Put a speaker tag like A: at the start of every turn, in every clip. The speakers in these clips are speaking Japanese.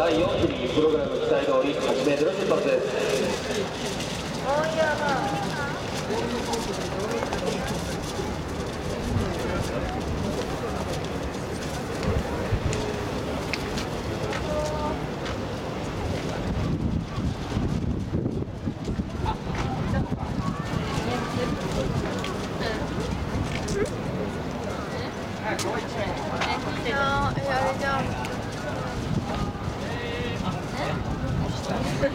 A: 第4組プログラム記載通り 8m 出発です。
B: あ、え、あれじゃん。
C: な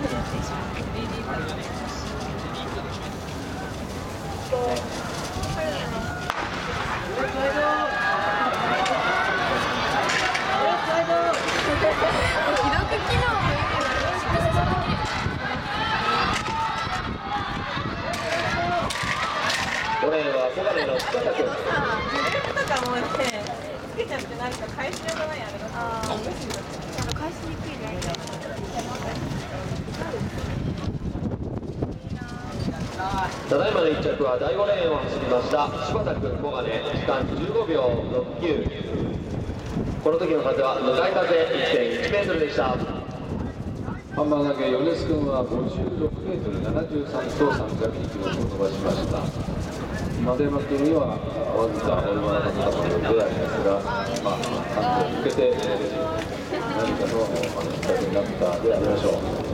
C: んか返しようがない。
B: あー、なんか返しにくいね。
A: ただいまの1着は第5レーンを走りました柴田君小金時間15秒69この時の風は向かい風1 1メートルでした。
D: ハンマー投げ米津君は56メートル73と3着に記録を伸ばしました。丸山君にはわずか及ばなかったのでありますが、まあ、関東に向けてえ何かのあのきっかけになったでありましょう。